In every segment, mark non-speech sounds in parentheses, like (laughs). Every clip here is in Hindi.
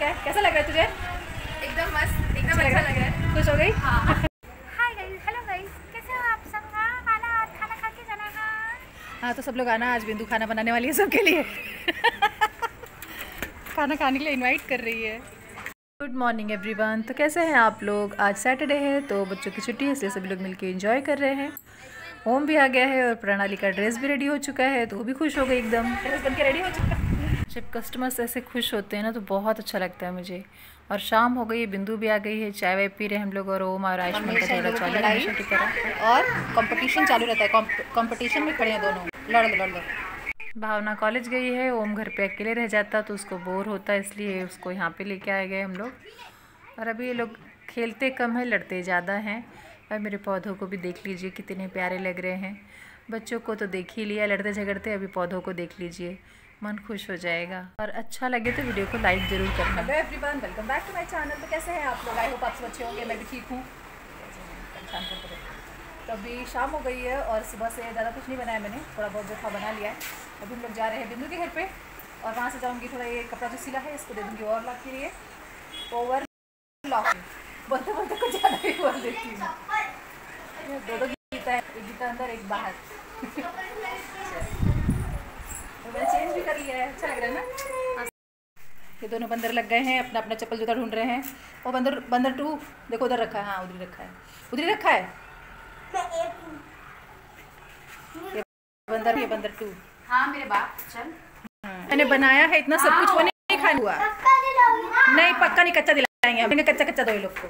क्या कैसा लग रहा है तुझे? एकदम मस्त एकदम अच्छा लग? अच्छा रहा है। है खुश हो गई? हाय गाइस हेलो गाइस कैसे हो आप सब? हाँ खाना खाना खा के जाना हाँ। हाँ तो सब लोग आना आज बिंदु खाना बनाने वाली है सबके लिए। खाना खाने के लिए इनवाइट कर रही है। गुड मॉर्निंग एवरीवन तो कैसे हैं आप लोग? आज सैटरडे है तो बच्चों की छुट्टी है इसलिए सभी लोग मिलके एंजॉय कर रहे हैं। होम भी आ गया है और प्रणाली का ड्रेस भी रेडी हो चुका है तो वो भी खुश हो गई एकदम। ड्रेस बन के रेडी हो चुका है। जब कस्टमर्स ऐसे खुश होते हैं ना तो बहुत अच्छा लगता है मुझे। और शाम हो गई बिंदु भी आ गई है चाय वाय पी रहे हैं हम लोग और ओम और आयुष्मान का थोड़ा चालू है हमेशा की तरह। और कंपटीशन चालू रहता है। कंपटीशन में खड़े हैं दोनों। लड़ लो लड़ लो। भावना कॉलेज गई है ओम घर पे अकेले रह जाता तो उसको बोर होता है इसलिए उसको यहाँ पे लेके आए गए हम लोग। और अभी ये लोग खेलते कम है लड़ते ज़्यादा हैं। और मेरे पौधों को भी देख लीजिए कितने प्यारे लग रहे हैं। बच्चों को तो देख ही लिया लड़ते झगड़ते अभी पौधों को देख लीजिए। मन खुश हो जाएगा। और अच्छा लगे तो वीडियो को लाइक ज़रूर करना। Hello everyone welcome back to my channel तो कैसे हैं आप लोग? आई होप आप सब अच्छे होंगे, मैं भी ठीक हूँ। तो अभी शाम हो गई है और सुबह से ज़्यादा कुछ नहीं बनाया मैंने, थोड़ा बहुत जो था बना लिया है। अभी हम लोग जा रहे हैं बिंदु के घर पर और वहाँ से जाऊँगी, थोड़ा ये कपड़ा जो सिला है, इसको दे दूँगी और लॉक के लिए। ओवर लॉक बोलते बोलते कुछ ज़्यादा ही बोल देती हूँ। दो दो गीता है, एक गीता अंदर, एक बाहर। (laughs) मैंने चेंज भी कर लिया है। अच्छा लग रहा है ना? ये दोनों बंदर लग गए हैं अपना अपना चप्पल जूता ढूंढ रहे हैं। वो बंदर बंदर टू देखो उधर रखा है। हाँ उधर रखा है। उधर रखा है? ये बंदर ये बंदर टू हाँ मेरे बाप चल। मैंने बनाया है इतना सब कुछ वो नहीं खाया। हुआ नहीं पक्का नहीं कच्चा दिलाएँगे। हम कच्चा कच्चा दो लोग को।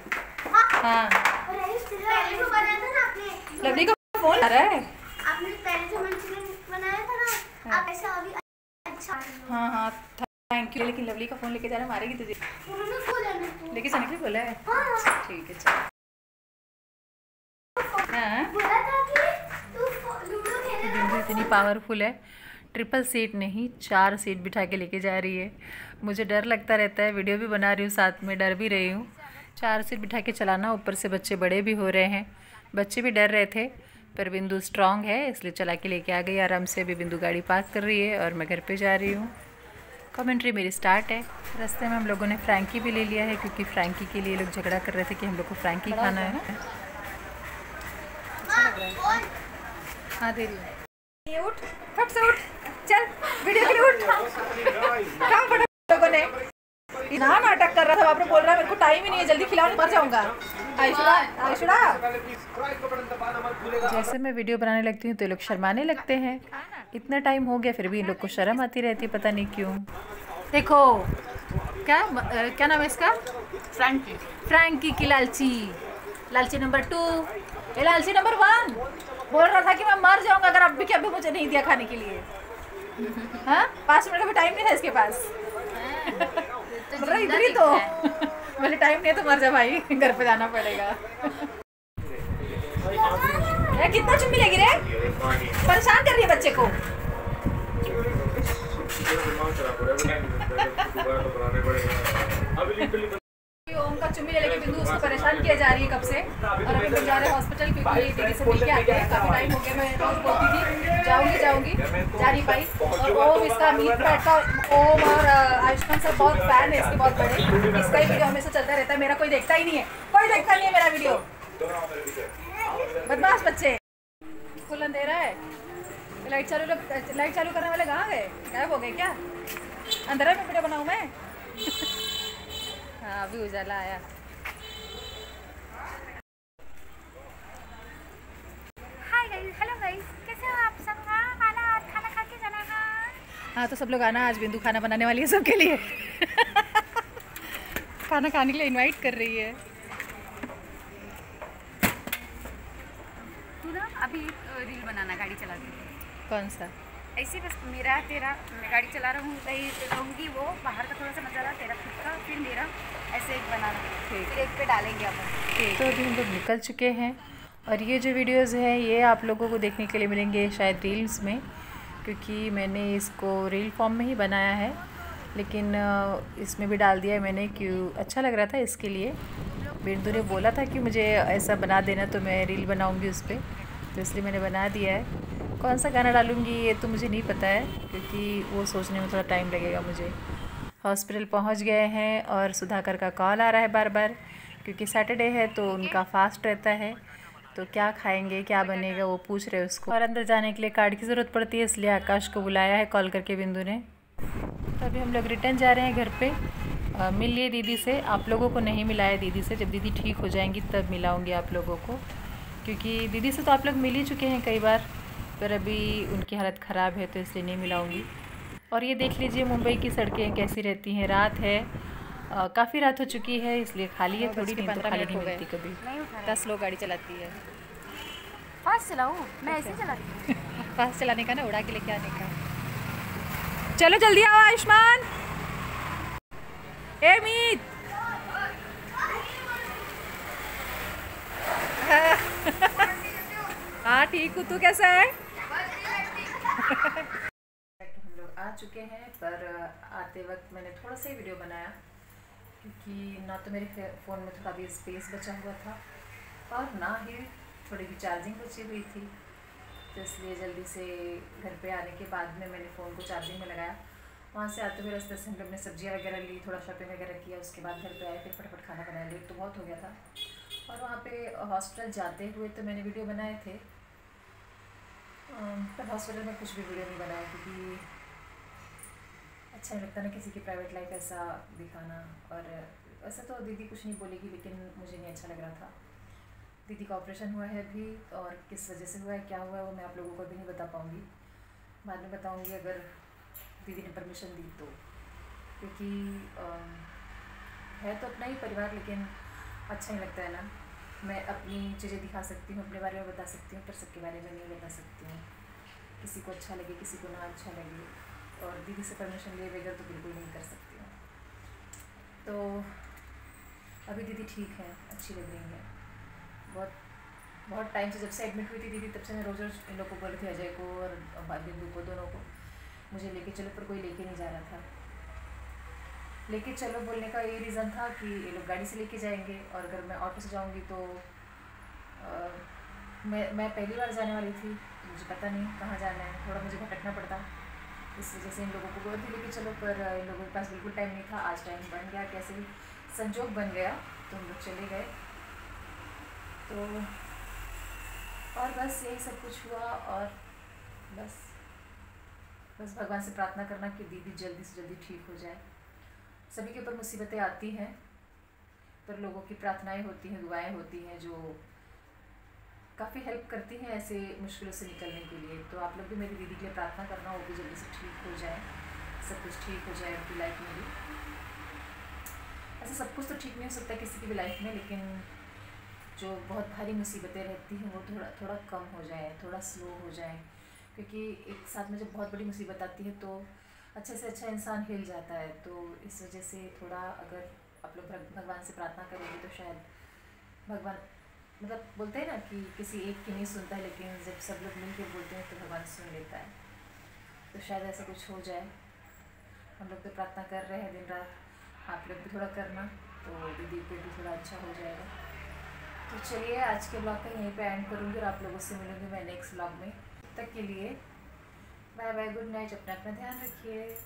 हाँ। लवली का फ़ोन आ रहा है आपने पहले जो मंचूरियन बनाया था ना आप ऐसे अभी अच्छा हाँ हाँ थैंक यू लेकिन लवली का फ़ोन लेके जाना मारेगी तुझे। लेके जाने। के लिए बोला है। हाँ ठीक है चल। हाँ बोला था कि तू लूडो खेले बिंदु इतनी पावरफुल है। ट्रिपल सीट नहीं चार सीट बिठा के लेके जा रही है। मुझे डर लगता रहता है वीडियो भी बना रही हूँ साथ में डर भी रही हूँ। चार सीट बिठा के चलाना ऊपर से बच्चे बड़े भी हो रहे हैं। बच्चे भी डर रहे थे पर बिंदु स्ट्रांग है इसलिए चला के लेके आ गई। आराम से अभी बिंदु गाड़ी पार्क कर रही है और मैं घर पे जा रही हूँ। कमेंट्री मेरी स्टार्ट है। रास्ते में हम लोगों ने फ्रैंकी भी ले लिया है क्योंकि फ्रैंकी के लिए लोग झगड़ा कर रहे थे कि हम लोग को फ्रैंकी खाना है। हाँ दे रही उठ फट से उठ। चल वीडियो के लिए उठ। काम फटा लोगों ने? इतना नाटक कर रहा था आपने बोल रहा है मेरे को टाइम ही नहीं है जल्दी खिलाओ मर जाऊँगा। आयुषुड़ा आयुषुड़ा जैसे मैं वीडियो बनाने लगती हूँ तो लोग शर्माने लगते हैं। इतना टाइम हो गया फिर भी इन लोग को शर्म आती रहती है पता नहीं क्यों। देखो क्या क्या नाम है इसका? फ्रैंकी। फ्रैंकी की लालची। लालची नंबर टू ये लालची नंबर वन बोल रहा था कि मैं मर जाऊँगा अगर अब भी क्या भी मुझे नहीं दिया खाने के लिए। हाँ? पाँच मिनट का भी टाइम नहीं था इसके पास। (laughs) बोल इधर ही तो। (laughs) बोले टाइम नहीं है तो मर जा भाई घर पे जाना पड़ेगा। (laughs) कितना चुम्बी लगी रे परेशान कर रही है बच्चे को। ओम का चुम्मी ले लेके बिंदु उसको परेशान किया जा रही है कब से? और अभी जा रहे हैं हॉस्पिटल क्योंकि से आते हैं। काफ़ी टाइम हो गया, मैं रोज बोलती थी, जाऊँगी जाऊँगी। जा और ओम इसका मीट पैट का, ओम और आयुष्मान सर बहुत फ़ैन है, इसके बहुत बड़े। इसका ही वीडियो हमेशा चलता रहता है, मेरा कोई देखता ही नहीं है। कोई देखता नहीं है मेरा वीडियो बदमाश बच्चे। फुल अंधेरा है। लाइट चालू लाइट चालू करने वाले कहाँ गए? गायब हो गए क्या? अंधेरा में वीडियो बनाऊँ मैं? (laughs) हाँ अभी उजाला आया। हाय गाइस हेलो गाइस कैसे आप सब? खाना खाना खा के जाना हाँ। हाँ तो सब लोग आना आज बिंदु खाना बनाने वाली है सबके लिए। (laughs) खाना खाने के लिए इनवाइट कर रही है। ना अभी रील बनाना गाड़ी चला के कौन सा? ऐसे बस मेरा तेरा मैं गाड़ी चला रहा हूँ कहीं रहूँगी वो बाहर का थोड़ा सा नज़ारा तेरा खुद का फिर मेरा ऐसे एक बना ठीक। फिर एक पे डालेंगे अपन। तो अभी हम लोग निकल चुके हैं और ये जो वीडियोस हैं ये आप लोगों को देखने के लिए मिलेंगे शायद रील्स में क्योंकि मैंने इसको रील फॉर्म में ही बनाया है लेकिन इसमें भी डाल दिया है मैंने क्यों अच्छा लग रहा था इसके लिए। बिंदु ने बोला था कि मुझे ऐसा बना देना तो मैं रील बनाऊँगी उस पर तो इसलिए मैंने बना दिया है। कौन सा गाना डालूँगी ये तो मुझे नहीं पता है क्योंकि वो सोचने में थोड़ा टाइम लगेगा मुझे। हॉस्पिटल पहुँच गए हैं और सुधाकर का कॉल आ रहा है बार बार क्योंकि सैटरडे है तो उनका फास्ट रहता है। तो क्या खाएँगे क्या बनेगा वो पूछ रहे उसको। और अंदर जाने के लिए कार्ड की ज़रूरत पड़ती है इसलिए आकाश को बुलाया है कॉल करके बिंदु ने। तो अभी हम लोग रिटर्न जा रहे हैं घर पे। आ, मिल लिए दीदी से। आप लोगों को नहीं मिलाया दीदी से। जब दीदी ठीक हो जाएँगी तब मिलाऊँगी आप लोगों को। क्योंकि दीदी से तो आप लोग मिल ही चुके हैं कई बार पर अभी उनकी हालत ख़राब है तो इसलिए नहीं मिलाऊँगी। और ये देख लीजिए मुंबई की सड़कें कैसी रहती हैं। रात है काफ़ी रात हो चुकी है इसलिए खाली है थोड़ी नहीं तो खाली नहीं मिलती कभी। दस लोग गाड़ी चलाती है। फास्ट चलाऊँ? मैं ऐसे चलाती हूँ। (laughs) फास्ट चलाने का ना उड़ा के लेके आने का। चलो जल्दी आओ आयुष्मान। ए मीत। ठीक हूँ, तू कैसा है? हम लोग आ चुके हैं, पर आते वक्त मैंने थोड़ा सा वीडियो बनाया, क्योंकि ना तो मेरे फ़ोन में थोड़ा भी स्पेस बचा हुआ था, और ना ही थोड़ी भी चार्जिंग बची हुई थी तो इसलिए जल्दी से घर पे आने के बाद में मैंने फ़ोन को चार्जिंग में लगाया। वहाँ से आते हुए रास्ते से हम लोग ने सब्ज़ियाँ वगैरह ली, थोड़ा शॉपिंग वगैरह किया, उसके बाद घर पे आए, फिर फटाफट खाना बनाया, लेट तो बहुत हो गया था। और वहाँ पे हॉस्पिटल जाते हुए तो मैंने वीडियो बनाए थे पर हॉस्पिटल में कुछ भी वीडियो नहीं बनाया क्योंकि अच्छा नहीं लगता ना किसी की प्राइवेट लाइफ ऐसा दिखाना। और वैसे तो दीदी कुछ नहीं बोलेगी, लेकिन मुझे नहीं अच्छा लग रहा था। दीदी का ऑपरेशन हुआ है अभी, और किस वजह से हुआ है, क्या हुआ है, वो मैं आप लोगों को भी नहीं बता पाऊँगी। बाद में बताऊँगी अगर दीदी ने परमिशन दी तो। क्योंकि है तो अपना ही परिवार, लेकिन अच्छा नहीं लगता है ना। मैं अपनी चीज़ें दिखा सकती हूँ, अपने बारे में बता सकती हूँ, पर सबके बारे में नहीं बता सकती हूँ। किसी को अच्छा लगे, किसी को ना अच्छा लगे, और दीदी से परमिशन लिए बगैर तो बिल्कुल नहीं कर सकती हूँ। तो अभी दीदी ठीक है, अच्छी लग रही है। बहुत बहुत टाइम से जब से एडमिट हुई थी दीदी, तब से मैं रोज़ रोज़ इन लोग को बोल रही थी, अजय को और बिंदु को, दोनों को, मुझे लेके चलो, पर कोई लेके नहीं जा रहा था। लेके चलो बोलने का ये रीज़न था कि ये लोग गाड़ी से लेके जाएँगे और अगर मैं ऑटो से जाऊँगी तो आ, मैं मैं पहली बार जाने वाली थी मुझे पता नहीं कहाँ जाना है थोड़ा मुझे भटकना पड़ता। इस वजह से इन लोगों को बोल थी लेके चलो पर इन लोगों के पास बिल्कुल टाइम नहीं था आज टाइम बन गया कैसे भी संजोग बन गया तो हम लोग चले गए। तो और बस यही सब कुछ हुआ और बस बस भगवान से प्रार्थना करना कि दीदी जल्दी से जल्दी ठीक हो जाए। सभी के ऊपर मुसीबतें आती हैं, पर लोगों की प्रार्थनाएँ होती हैं, दुआएँ होती हैं, जो काफ़ी हेल्प करती हैं ऐसे मुश्किलों से निकलने के लिए। तो आप लोग भी मेरी दीदी के लिए प्रार्थना करना भी जल्दी से ठीक हो जाए, सब कुछ ठीक हो जाए उनकी लाइफ में भी। ऐसे सब कुछ तो ठीक नहीं हो सकता किसी की भी लाइफ में, लेकिन जो बहुत भारी मुसीबतें रहती हैं, वो थोड़ा थोड़ा कम हो जाए, थोड़ा स्लो हो जाए। क्योंकि एक साथ में जब बहुत बड़ी मुसीबत आती है तो अच्छे से अच्छा इंसान हिल जाता है। तो इस वजह से थोड़ा अगर आप लोग भगवान से प्रार्थना करेंगे तो शायद भगवान मतलब बोलते हैं ना कि किसी एक की नहीं सुनता है, लेकिन जब सब लोग मिल के बोलते हैं तो भगवान सुन लेता है। तो शायद ऐसा कुछ हो जाए। हम लोग तो प्रार्थना कर रहे हैं दिन रात। आप लोग भी थोड़ा करना तो दीदी पे भी थोड़ा अच्छा हो जाएगा। तो चलिए, आज के ब्लॉग का यहीं पे एंड करूँगी और आप लोगों से मिलूँगी मैं नेक्स्ट ब्लॉग में। तक के लिए बाय बाय गुड नाइट अपना अपना ध्यान रखिए।